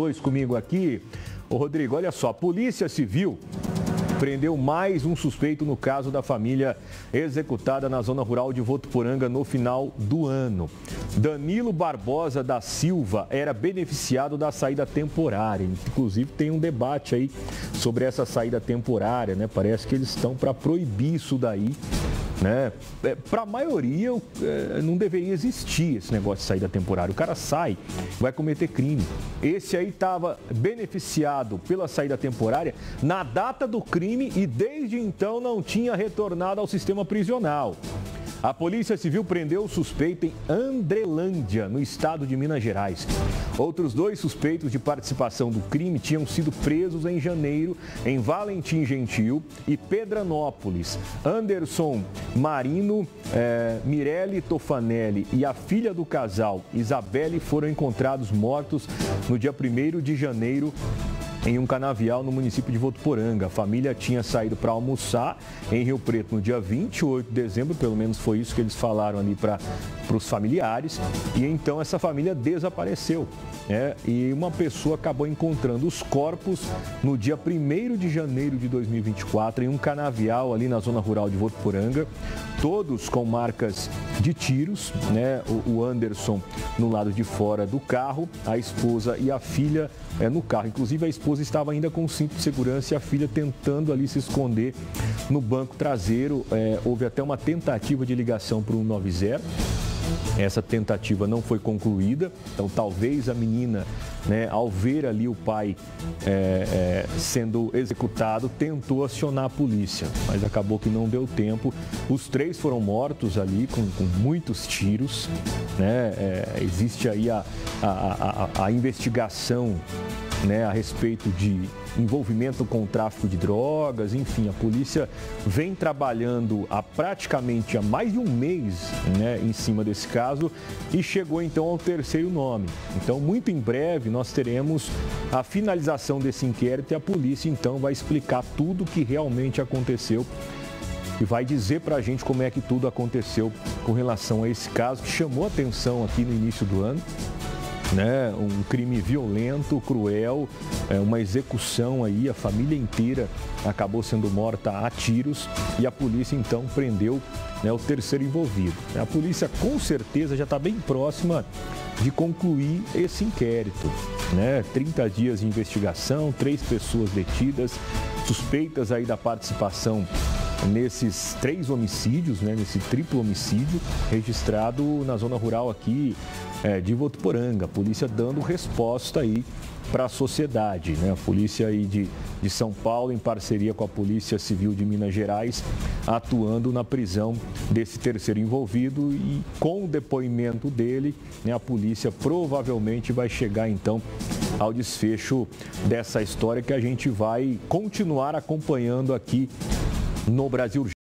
Dois comigo aqui. Ô Rodrigo, olha só, Polícia Civil prendeu mais um suspeito no caso da família executada na zona rural de Votuporanga no final do ano. Danilo Barbosa da Silva era beneficiado da saída temporária. Inclusive tem um debate aí sobre essa saída temporária, né? Parece que eles estão para proibir isso daí né? É, Para a maioria, é, não deveria existir esse negócio de saída temporária. O cara sai, vai cometer crime. Esse aí estava beneficiado pela saída temporária na data do crime e desde então não tinha retornado ao sistema prisional. A Polícia Civil prendeu o suspeito em Andrelândia, no estado de Minas Gerais. Outros dois suspeitos de participação do crime tinham sido presos em janeiro em Valentim Gentil e Pedranópolis. Anderson Marino, eh, Mirelle Tofanelli e a filha do casal, Isabelle, foram encontrados mortos no dia 1 de janeiro em um canavial no município de Votuporanga. A família tinha saído para almoçar em Rio Preto no dia 28 de dezembro, pelo menos foi isso que eles falaram ali para os familiares, e então essa família desapareceu. Né? E uma pessoa acabou encontrando os corpos no dia 1 de janeiro de 2024 em um canavial ali na zona rural de Votuporanga, todos com marcas de tiros, né? O Anderson no lado de fora do carro, a esposa e a filha é, no carro. Inclusive a esposa estava ainda com cinto de segurança e a filha tentando ali se esconder no banco traseiro. É, houve até uma tentativa de ligação para o 190. Essa tentativa não foi concluída, então talvez a menina, né, ao ver ali o pai é, é, sendo executado, tentou acionar a polícia, mas acabou que não deu tempo. Os três foram mortos ali com, com muitos tiros. Né? É, existe aí a, a, a, a investigação né, a respeito de envolvimento com o tráfico de drogas, enfim, a polícia vem trabalhando há praticamente há mais de um mês né, em cima desse caso e chegou então ao terceiro nome. Então, muito em breve nós teremos a finalização desse inquérito e a polícia então vai explicar tudo o que realmente aconteceu e vai dizer para a gente como é que tudo aconteceu com relação a esse caso que chamou atenção aqui no início do ano né? Um crime violento, cruel, é, uma execução aí, a família inteira acabou sendo morta a tiros e a polícia então prendeu né, o terceiro envolvido. A polícia com certeza já está bem próxima de concluir esse inquérito. Né? 30 dias de investigação, três pessoas detidas, suspeitas aí da participação nesses três homicídios, né, nesse triplo homicídio registrado na zona rural aqui é, de Votuporanga. A polícia dando resposta aí para a sociedade. Né? A polícia aí de, de São Paulo, em parceria com a Polícia Civil de Minas Gerais, atuando na prisão desse terceiro envolvido e com o depoimento dele, né, a polícia provavelmente vai chegar então ao desfecho dessa história que a gente vai continuar acompanhando aqui no Brasil